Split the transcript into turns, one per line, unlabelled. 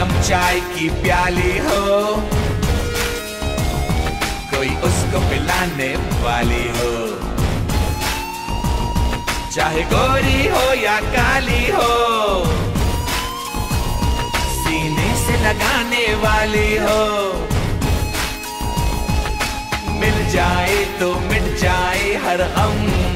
गरम चाय की प्याली हो। कोई उसको पिलाने वाली हो। चाहे गोरी हो या काली हो, सीने से लगाने वाली हो। मिल जाए तो मिट जाए हर अम्म